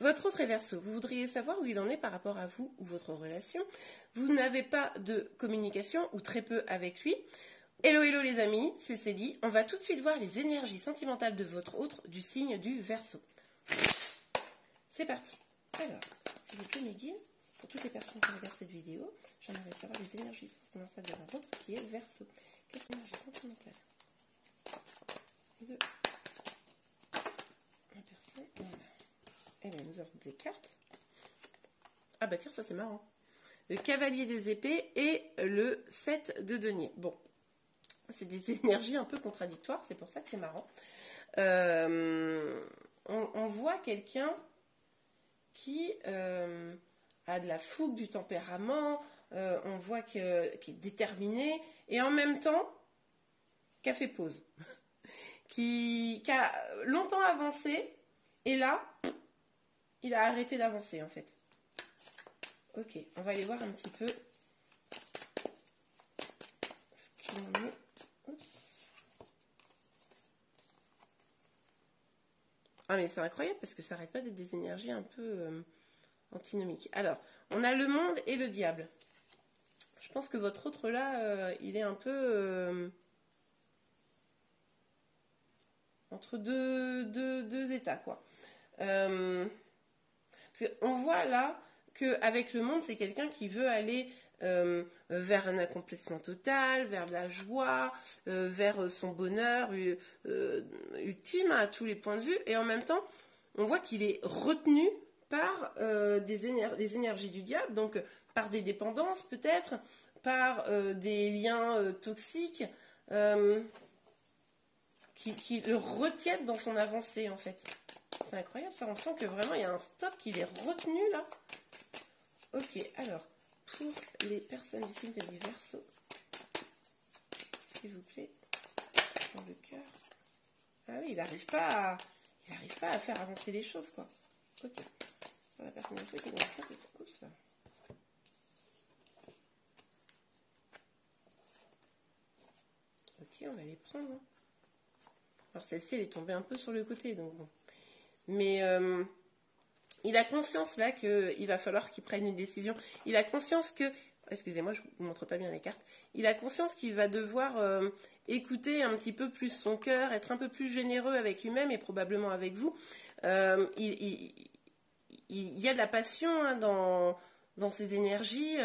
Votre autre est verso. Vous voudriez savoir où il en est par rapport à vous ou votre relation. Vous n'avez pas de communication ou très peu avec lui. Hello, hello les amis, c'est Célie. On va tout de suite voir les énergies sentimentales de votre autre du signe du verso. C'est parti. Alors, s'il vous plaît, mes guides, pour toutes les personnes qui regardent cette vidéo, j'aimerais savoir les énergies sentimentales de votre autre qui est verso. Quelles sont les énergies sentimentales? De eh bien, nous avons des cartes. Ah bah tiens, ça c'est marrant. Le cavalier des épées et le 7 de denier. Bon, c'est des énergies un peu contradictoires, c'est pour ça que c'est marrant. Euh, on, voit quelqu'un qui euh, a de la fougue, du tempérament, euh, on voit qu'il est déterminé, et en même temps, qui a fait pause, qui, qui a longtemps avancé, et là, il a arrêté d'avancer en fait. Ok, on va aller voir un petit peu. Ah mais c'est incroyable parce que ça n'arrête pas d'être des énergies un peu euh, antinomiques. Alors, on a le monde et le diable. Je pense que votre autre là, euh, il est un peu euh, entre deux, deux, états quoi. On voit là qu'avec le monde, c'est quelqu'un qui veut aller euh, vers un accomplissement total, vers de la joie, euh, vers son bonheur euh, ultime à tous les points de vue. Et en même temps, on voit qu'il est retenu par des, énergies du diable, donc par des dépendances peut-être, par des liens toxiques qui, le retiennent dans son avancée en fait. C'est incroyable, ça. On sent que vraiment, il y a un stop qui est retenu, là. Ok, alors, pour les personnes du signe du verso, s'il vous plaît, dans le cœur. Ah oui, il n'arrive pas à... Il n'arrive pas à faire avancer les choses, quoi. Ok. La personne du. Ok, on va les prendre. Hein. Alors celle-ci, elle est tombée un peu sur le côté, donc bon. Mais euh, il a conscience là qu'il va falloir qu'il prenne une décision. Il a conscience que, excusez-moi, je ne vous montre pas bien les cartes. Il a conscience qu'il va devoir euh, écouter un petit peu plus son cœur, être un peu plus généreux avec lui-même et probablement avec vous. Euh, il, y a de la passion hein, dans, dans ces énergies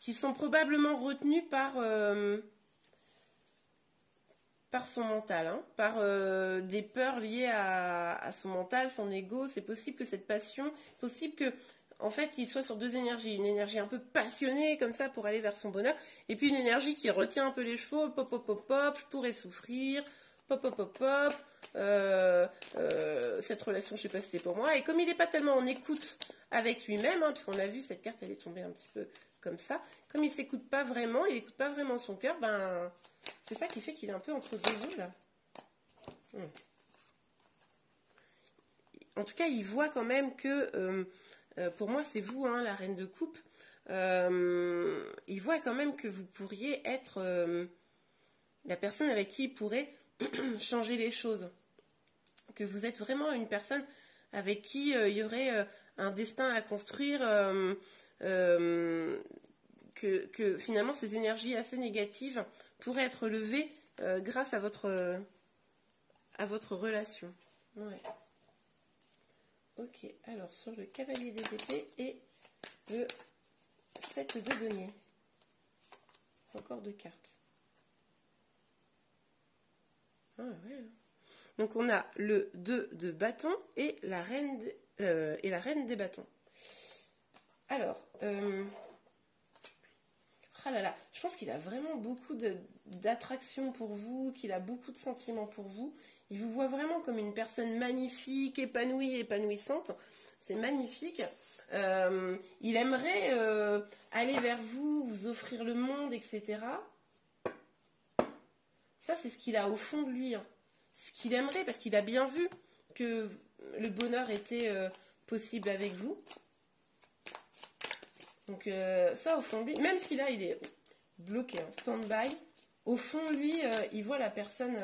qui sont probablement retenues par par son mental, hein, par euh, des peurs liées à, son mental, son ego. C'est possible que cette passion, possible que en fait, il soit sur deux énergies. Une énergie un peu passionnée, comme ça, pour aller vers son bonheur. Et puis une énergie qui retient un peu les chevaux. Pop, pop, pop, pop, je pourrais souffrir. Pop, pop, pop, pop. Euh, euh, cette relation, je sais pas si c'est pour moi. Et comme il n'est pas tellement en écoute avec lui-même, hein, puisqu'on a vu, cette carte, elle est tombée un petit peu comme ça. Comme il s'écoute pas vraiment, il n'écoute pas vraiment son cœur, ben c'est ça qui fait qu'il est un peu entre deux eaux là. Hmm. En tout cas, il voit quand même que, euh, euh, pour moi, c'est vous, hein, la reine de coupe. Euh, il voit quand même que vous pourriez être la personne avec qui il pourrait changer les choses. Que vous êtes vraiment une personne avec qui il y aurait un destin à construire, que, finalement ces énergies assez négatives pourraient être levées euh, grâce à votre, à votre relation. Ok, alors sur le cavalier des épées et le 7 de denier. Encore deux cartes. Ah. Hein. Donc on a le 2 de bâton et la reine, euh, et la reine des bâtons. Alors, euh, ah là là, je pense qu'il a vraiment beaucoup d'attraction pour vous, qu'il a beaucoup de sentiments pour vous. Il vous voit vraiment comme une personne magnifique, épanouie, épanouissante. C'est magnifique. Euh, il aimerait euh, aller vers vous, vous offrir le monde, etc. Ça, c'est ce qu'il a au fond de lui. Hein. Ce qu'il aimerait, parce qu'il a bien vu que le bonheur était possible avec vous. Donc euh, ça, au fond lui, même si là, il est bloqué, en stand-by, au fond, lui, euh, il voit la personne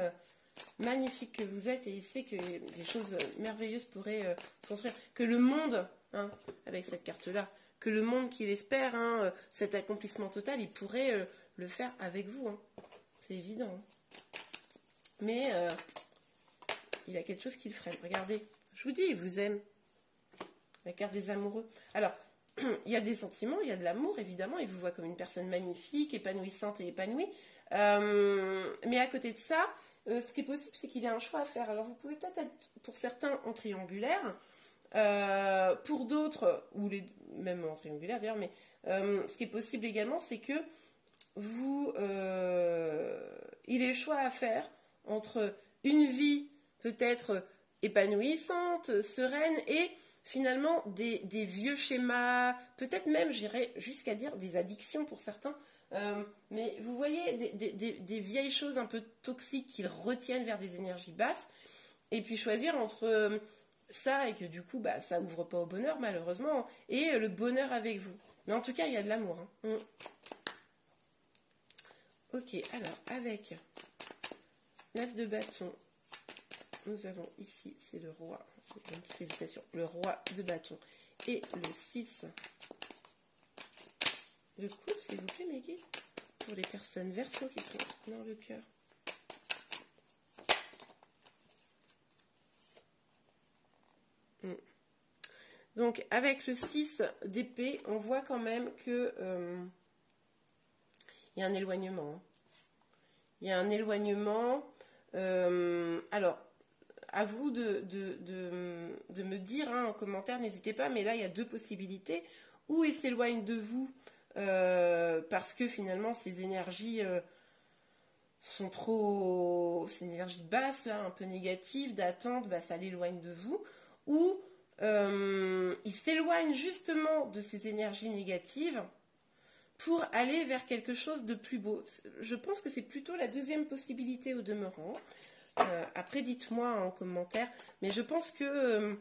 magnifique que vous êtes et il sait que des choses merveilleuses pourraient euh, se construire. Que le monde, hein, avec cette carte-là, que le monde qu'il espère, hein, euh, cet accomplissement total, il pourrait euh, le faire avec vous. Hein. C'est évident. Hein. Mais il a quelque chose qui le freine. Regardez, je vous dis, il vous aime. La carte des amoureux. Alors, il y a des sentiments, il y a de l'amour, évidemment. Il vous voit comme une personne magnifique, épanouissante et épanouie. mais à côté de ça, euh, ce qui est possible, c'est qu'il ait un choix à faire. Alors, vous pouvez peut-être être, pour certains, en triangulaire, euh, pour d'autres, ou les, même en triangulaire d'ailleurs, mais euh, ce qui est possible également, c'est que vous, il ait le choix à faire entre une vie peut-être épanouissante, sereine, et finalement des, vieux schémas, peut-être même, j'irais jusqu'à dire des addictions pour certains, euh, mais vous voyez des, vieilles choses un peu toxiques qu'ils retiennent vers des énergies basses, et puis choisir entre euh, ça et que du coup bah, ça ouvre pas au bonheur malheureusement, et euh, le bonheur avec vous. Mais en tout cas, il y a de l'amour. Hein. Mm. Ok, alors avec l'as de bâton, nous avons ici, c'est le roi, le roi de bâton et le 6 de coupe, s'il vous plaît, Maggie, pour les personnes verso qui sont dans le cœur. Hmm. Donc, avec le 6 d'épée, on voit quand même que euh, il y a un éloignement. Hein. Il y a un éloignement. Euh, alors, à vous de, me dire hein, en commentaire, n'hésitez pas, mais là, il y a deux possibilités. Ou il s'éloigne de vous euh, parce que finalement ces énergies euh, sont trop, ces énergies basses là, un peu négatives, d'attente, bah, ça l'éloigne de vous, ou euh, il s'éloigne justement de ces énergies négatives pour aller vers quelque chose de plus beau. Je pense que c'est plutôt la deuxième possibilité au demeurant. Après, dites-moi en commentaire, mais je pense que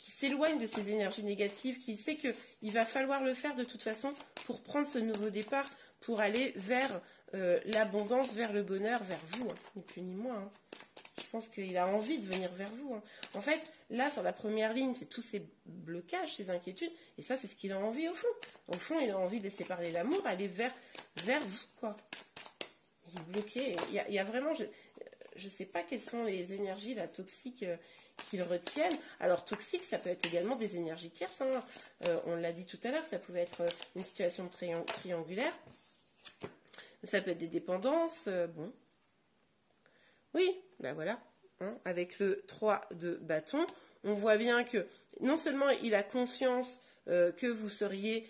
qui s'éloigne de ces énergies négatives, qui sait qu'il va falloir le faire de toute façon pour prendre ce nouveau départ, pour aller vers euh, l'abondance, vers le bonheur, vers vous, hein. ni plus ni moins. Hein. Je pense qu'il a envie de venir vers vous. Hein. En fait, là, sur la première ligne, c'est tous ces blocages, ces inquiétudes, et ça, c'est ce qu'il a envie au fond. Au fond, il a envie de laisser parler l'amour, aller vers, vers vous, quoi. Il est bloqué. Il y a, vraiment... Je ne sais pas quelles sont les énergies toxiques euh, qu'ils retiennent. Alors toxique, ça peut être également des énergies tierces. Hein. Euh, on l'a dit tout à l'heure, ça pouvait être euh, une situation triangulaire. Ça peut être des dépendances. Euh, bon. Oui, ben voilà. Hein. avec le 3 de bâton, on voit bien que non seulement il a conscience que vous seriez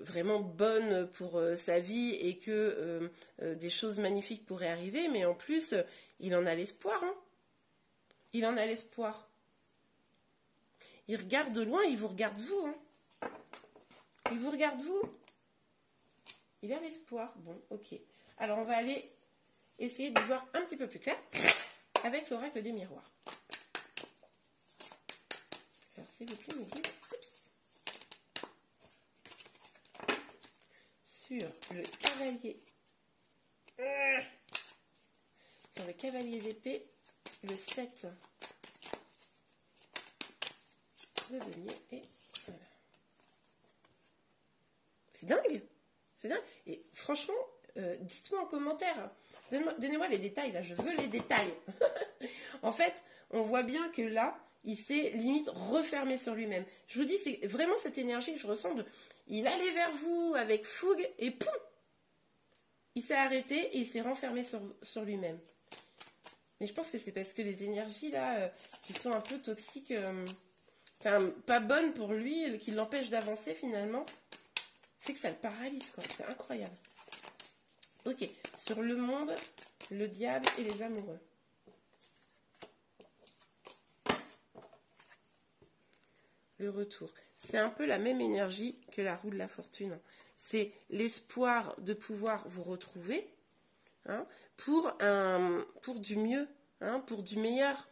vraiment bonne pour sa vie et que des choses magnifiques pourraient arriver, mais en plus, il en a l'espoir. Hein il en a l'espoir. Il regarde de loin, il vous regarde vous. Hein. Il vous regarde vous. Il a l'espoir. Bon, ok. Alors, on va aller essayer de voir un petit peu plus clair avec l'oracle des miroirs. Alors, s'il mes Sur le cavalier. Sur le cavalier d'épée, le 7 de denier et C'est dingue C'est dingue Et franchement, euh, dites-moi en commentaire. Donnez-moi les détails, là, je veux les détails. en fait, on voit bien que là, il s'est limite refermé sur lui-même. Je vous dis, c'est vraiment cette énergie que je ressens de... Il allait vers vous avec fougue et poum Il s'est arrêté et il s'est renfermé sur, lui-même. Mais je pense que c'est parce que les énergies là, euh, qui sont un peu toxiques, euh, enfin pas bonnes pour lui, euh, qui l'empêchent d'avancer finalement, fait que ça le paralyse quoi. C'est incroyable. Ok, sur le monde, le diable et les amoureux. Le retour. C'est un peu la même énergie que la roue de la fortune. C'est l'espoir de pouvoir vous retrouver, hein, pour, du mieux, hein, pour du meilleur.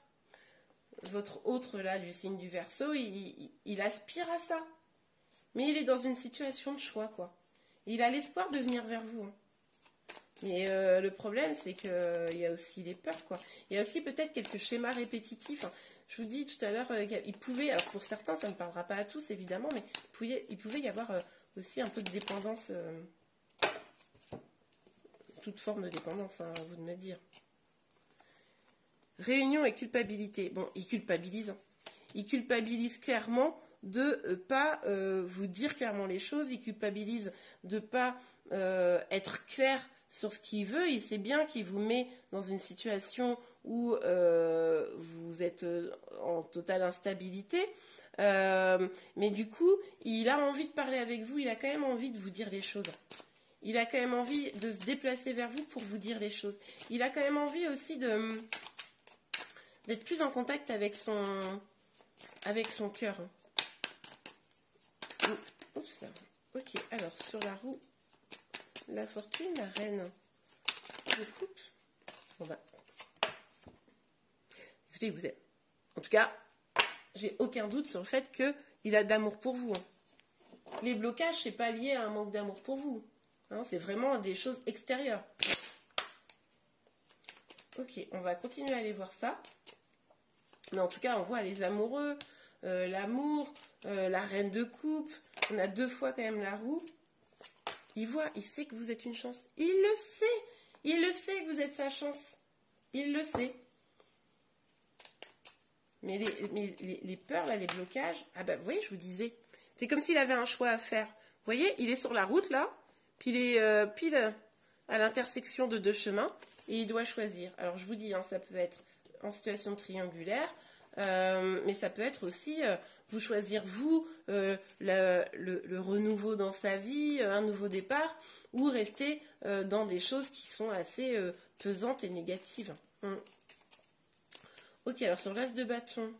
Votre autre, là, du signe du verso, il, aspire à ça. Mais il est dans une situation de choix, quoi. il a l'espoir de venir vers vous. Hein. Mais euh, le problème, c'est qu'il y a aussi des peurs, quoi. Il y a aussi peut-être quelques schémas répétitifs. Je vous dis tout à l'heure, il pouvait, alors pour certains, ça ne parlera pas à tous, évidemment, mais il pouvait, y avoir aussi un peu de dépendance, toute forme de dépendance, hein, à vous de me dire. Réunion et culpabilité. Bon, il culpabilise. Hein. Il culpabilise clairement de ne pas euh, vous dire clairement les choses. Il culpabilise de ne pas euh, être clair sur ce qu'il veut. Il sait bien qu'il vous met dans une situation où euh, vous êtes en totale instabilité. mais du coup, il a envie de parler avec vous. Il a quand même envie de vous dire les choses. Il a quand même envie de se déplacer vers vous pour vous dire les choses. Il a quand même envie aussi de d'être plus en contact avec son avec son cœur. Oups là. Ok, alors sur la roue, la fortune, la reine je coupe. Bon bah. Vous êtes. En tout cas, j'ai aucun doute sur le fait qu'il a de l'amour pour vous. Hein. Les blocages, c'est pas lié à un manque d'amour pour vous. Hein. c'est vraiment des choses extérieures. Ok, on va continuer à aller voir ça. Mais en tout cas, on voit les amoureux, euh, l'amour, euh, la reine de coupe. On a deux fois quand même la roue. Il voit, il sait que vous êtes une chance. Il le sait. Il le sait que vous êtes sa chance. Il le sait. Mais les, peurs, là, les blocages, ah ben, vous voyez, je vous disais, c'est comme s'il avait un choix à faire. Vous voyez, il est sur la route, là, puis il est euh, pile à l'intersection de deux chemins, et il doit choisir. Alors, je vous dis, hein, ça peut être en situation triangulaire, euh, mais ça peut être aussi euh, vous choisir vous le, renouveau dans sa vie, un nouveau départ, ou rester dans des choses qui sont assez pesantes et négatives. Hum. Ok, alors sur l'as de bâton,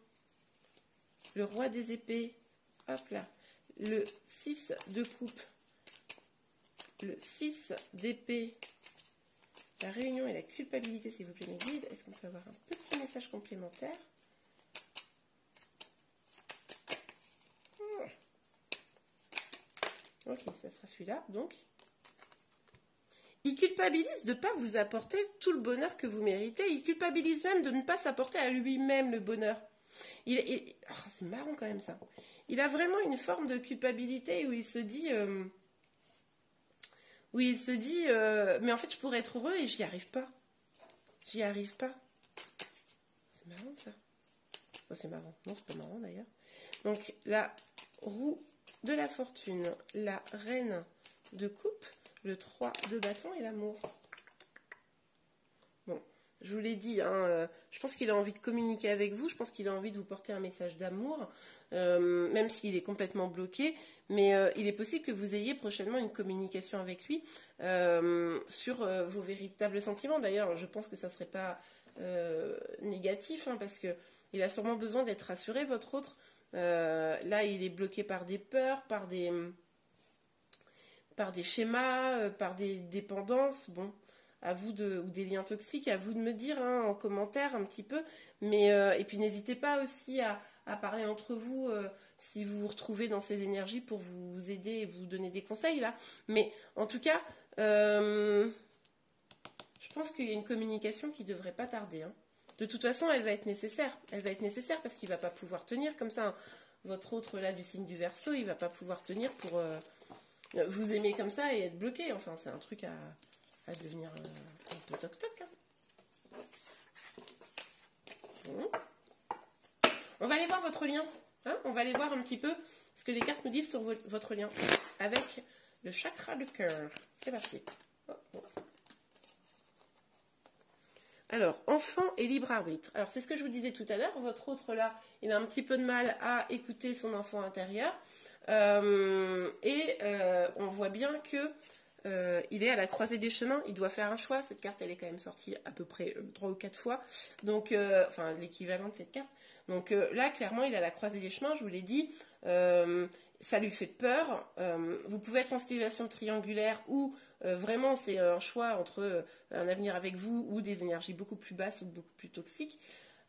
le roi des épées, hop là, le 6 de coupe, le 6 d'épée, la réunion et la culpabilité, s'il vous plaît, mes guides. Est-ce qu'on peut avoir un petit message complémentaire? Ok, ça sera celui-là. Donc, il culpabilise de ne pas vous apporter tout le bonheur que vous méritez. Il culpabilise même de ne pas s'apporter à lui-même le bonheur. Il, ah, c'est marrant quand même ça. Il a vraiment une forme de culpabilité où il se dit, euh, où il se dit, euh, mais en fait je pourrais être heureux et j'y arrive pas. J'y arrive pas. C'est marrant ça. Oh, c'est marrant. Non, c'est pas marrant d'ailleurs. Donc la roue de la fortune, la reine de coupe, le 3 de bâton et l'amour. Bon, je vous l'ai dit, hein, euh, je pense qu'il a envie de communiquer avec vous, je pense qu'il a envie de vous porter un message d'amour, euh, même s'il est complètement bloqué, mais euh, il est possible que vous ayez prochainement une communication avec lui sur vos véritables sentiments. D'ailleurs, je pense que ça ne serait pas négatif, hein, parce qu'il a sûrement besoin d'être rassuré, votre autre, là, il est bloqué par des peurs, par des, par des schémas, euh, par des dépendances. Bon, à vous de, ou des liens toxiques, à vous de me dire hein, en commentaire un petit peu. Mais euh, et puis n'hésitez pas aussi à, parler entre vous si vous vous retrouvez dans ces énergies pour vous aider et vous donner des conseils là. Mais en tout cas, je pense qu'il y a une communication qui devrait pas tarder. Hein. De toute façon, elle va être nécessaire. Elle va être nécessaire parce qu'il ne va pas pouvoir tenir comme ça. Votre autre là du signe du verso, il ne va pas pouvoir tenir pour euh, vous aimer comme ça et être bloqué. Enfin, c'est un truc à, devenir euh, un peu toc toc. Hein. On va aller voir votre lien. Hein. On va aller voir un petit peu ce que les cartes nous disent sur votre lien avec le chakra du cœur. C'est parti. Alors, enfant et libre arbitre. Alors, c'est ce que je vous disais tout à l'heure. Votre autre là, il a un petit peu de mal à écouter son enfant intérieur. Euh, et euh, on voit bien que euh, il est à la croisée des chemins. Il doit faire un choix. Cette carte, elle est quand même sortie à peu près trois ou quatre fois. Donc, enfin, l'équivalent de cette carte. Donc là, clairement, il est à la croisée des chemins. Je vous l'ai dit ça lui fait peur. Vous pouvez être en situation triangulaire euh, vraiment c'est un choix entre un avenir avec vous ou des énergies beaucoup plus basses ou beaucoup plus toxiques.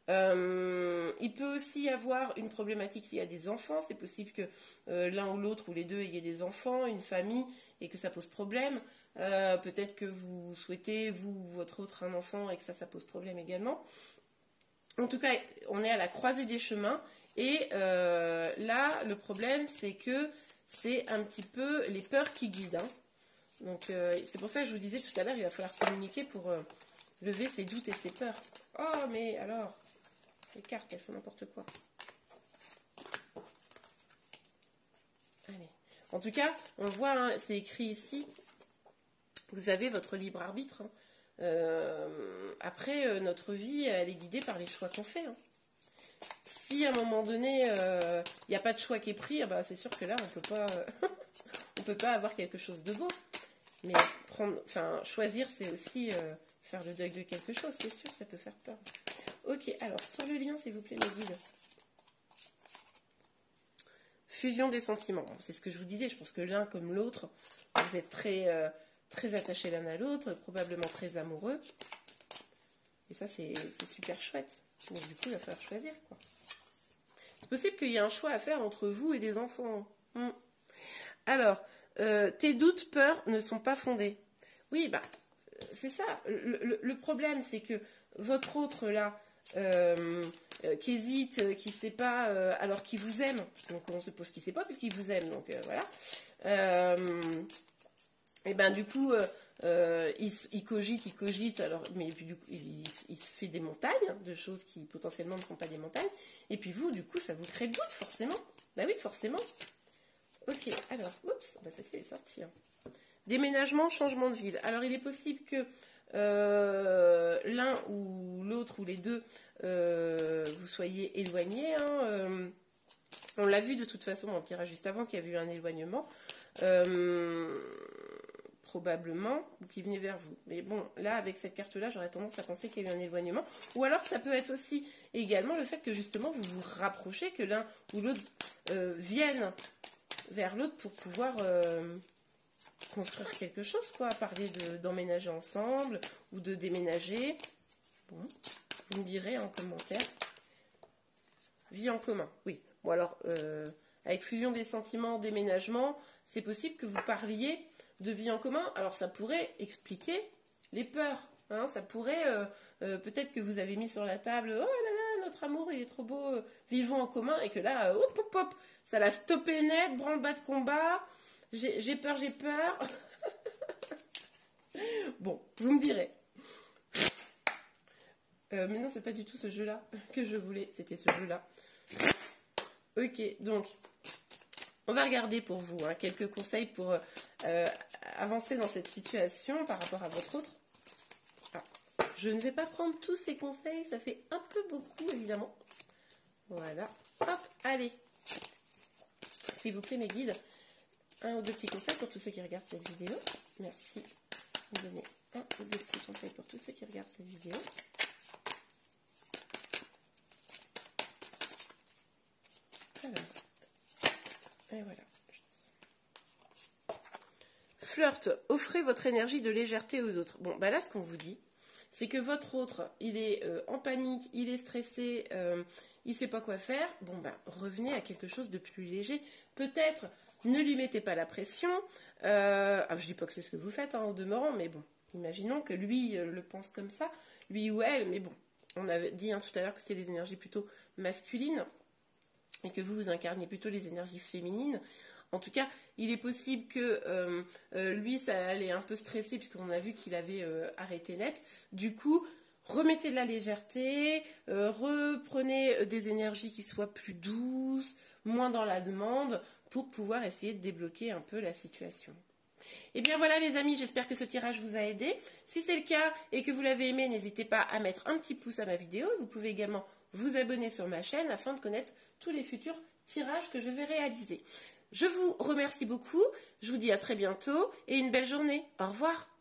Euh, il peut aussi y avoir une problématique liée à des enfants. C'est possible que euh, l'un ou l'autre ou les deux ayez des enfants, une famille, et que ça pose problème. Euh, peut-être que vous souhaitez, vous ou votre autre, un enfant et que ça, ça pose problème également. En tout cas, on est à la croisée des chemins. Et là, le problème, c'est que c'est un petit peu les peurs qui guident. Hein. Donc, c'est pour ça que je vous disais tout à l'heure, il va falloir communiquer pour lever ses doutes et ses peurs. Oh, mais alors les cartes, elles font n'importe quoi. Allez. En tout cas, on voit, hein, c'est écrit ici, vous avez votre libre arbitre. Hein. Euh, après, euh, notre vie, elle est guidée par les choix qu'on fait. Hein. Si à un moment donné, il euh, n'y a pas de choix qui est pris, ah bah, c'est sûr que là, on peut pas, peut pas avoir quelque chose de beau. Mais prendre, enfin, choisir, c'est aussi faire le deuil de quelque chose, c'est sûr, ça peut faire peur. Ok, alors sur le lien, s'il vous plaît, mes. Fusion des sentiments. C'est ce que je vous disais. Je pense que l'un comme l'autre, vous êtes très, euh, attachés l'un à l'autre, probablement très amoureux. Et ça, c'est super chouette. Donc, du coup, il va falloir choisir. quoi. C'est possible qu'il y ait un choix à faire entre vous et des enfants. Hmm. Alors, euh, tes doutes, peurs ne sont pas fondés. Oui, bah, c'est ça. le problème, c'est que votre autre, là, euh, euh, qui hésite, euh, qui ne sait pas, alors qu'il vous aime. Donc on suppose qu'il ne sait pas puisqu'il vous aime. Donc voilà. et ben du coup, il, cogite, il cogite. Alors, mais puis du coup, il, se fait des montagnes de choses qui potentiellement ne sont pas des montagnes. Et puis vous, du coup, ça vous crée le doute forcément. Bah oui, forcément. Ok. Alors, oups, bah ça est sorti. Hein. Déménagement, changement de ville. Alors, il est possible que euh, l'un ou l'autre ou les deux, euh, vous soyez éloignés. Hein, euh, on l'a vu de toute façon dans le juste avant qu'il y avait eu un éloignement. probablement, ou qui venait vers vous. Mais bon, là, avec cette carte-là, j'aurais tendance à penser qu'il y a eu un éloignement. Ou alors, ça peut être aussi également le fait que justement, vous vous rapprochez, que l'un ou l'autre vienne vers l'autre pour pouvoir construire quelque chose, quoi. Parler d'emménager ensemble ou de déménager. Bon, vous me direz en commentaire. Vie en commun, oui. Bon alors, euh, avec fusion des sentiments, déménagement, c'est possible que vous parliez de vie en commun. Alors ça pourrait expliquer les peurs. Hein. ça pourrait, euh, euh, peut-être que vous avez mis sur la table, oh là là, notre amour il est trop beau, vivons en commun, et que là, hop hop hop, ça l'a stoppé net, branle-bas de combat, j'ai peur, j'ai peur. bon, vous me direz. Euh, mais non, c'est pas du tout ce jeu-là que je voulais. C'était ce jeu-là. Ok, donc, on va regarder pour vous hein, quelques conseils pour euh, avancer dans cette situation par rapport à votre autre. Ah, je ne vais pas prendre tous ces conseils, ça fait un peu beaucoup évidemment. Voilà, hop, allez. S'il vous plaît mes guides, un ou deux petits conseils pour tous ceux qui regardent cette vidéo. Merci de donner un ou deux petits conseils pour tous ceux qui regardent cette vidéo. Alors, et voilà. Flirt, offrez votre énergie de légèreté aux autres. Bon, bah là, ce qu'on vous dit, c'est que votre autre, il est euh, en panique, il est stressé, euh, il ne sait pas quoi faire. Bon, bah, revenez à quelque chose de plus léger. Peut-être ne lui mettez pas la pression. Euh, ah, je dis pas que c'est ce que vous faites en hein, demeurant, mais bon, imaginons que lui euh, le pense comme ça, lui ou elle, mais bon, on avait dit hein, tout à l'heure que c'était des énergies plutôt masculines et que vous, vous incarniez plutôt les énergies féminines. En tout cas, il est possible que euh, lui, ça allait un peu stresser puisqu'on a vu qu'il avait arrêté net. Du coup, remettez de la légèreté, reprenez des énergies qui soient plus douces, moins dans la demande, pour pouvoir essayer de débloquer un peu la situation. Et eh bien voilà les amis, j'espère que ce tirage vous a aidé. Si c'est le cas et que vous l'avez aimé, n'hésitez pas à mettre un petit pouce à ma vidéo. Vous pouvez également vous abonner sur ma chaîne afin de connaître tous les futurs tirages que je vais réaliser. Je vous remercie beaucoup, je vous dis à très bientôt et une belle journée. Au revoir